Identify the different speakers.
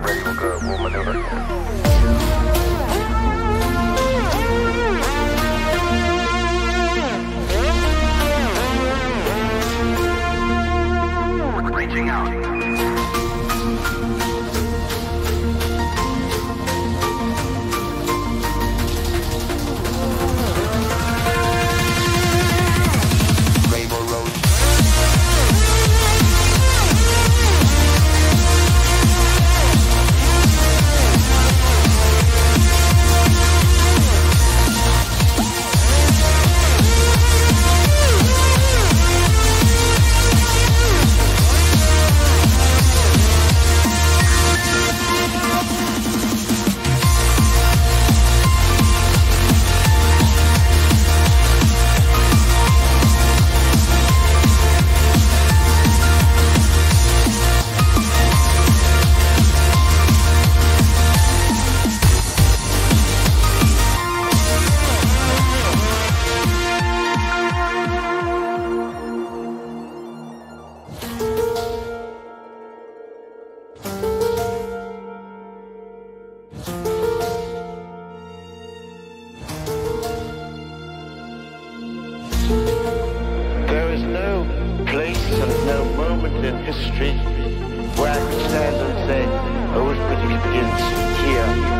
Speaker 1: Ready, we'll go, we'll maneuver. There is no place and no moment in history where I could stand and say, I was it begins here.